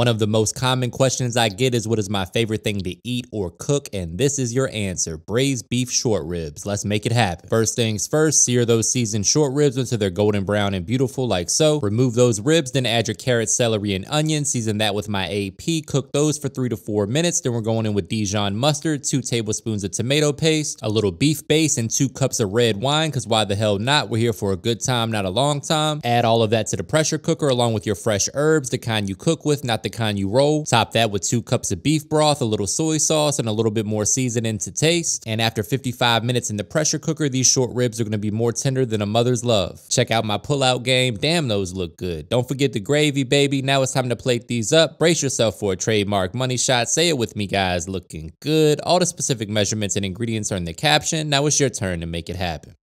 One of the most common questions I get is what is my favorite thing to eat or cook, and this is your answer, braised beef short ribs. Let's make it happen. First things first, sear those seasoned short ribs until they're golden brown and beautiful like so. Remove those ribs, then add your carrots, celery, and onion. Season that with my AP. Cook those for three to four minutes. Then we're going in with Dijon mustard, two tablespoons of tomato paste, a little beef base, and two cups of red wine, because why the hell not? We're here for a good time, not a long time. Add all of that to the pressure cooker along with your fresh herbs, the kind you cook with, not the kind you roll. Top that with two cups of beef broth, a little soy sauce, and a little bit more seasoning to taste. And after 55 minutes in the pressure cooker, these short ribs are going to be more tender than a mother's love. Check out my pull-out game. Damn, those look good. Don't forget the gravy, baby. Now it's time to plate these up. Brace yourself for a trademark money shot. Say it with me, guys. Looking good. All the specific measurements and ingredients are in the caption. Now it's your turn to make it happen.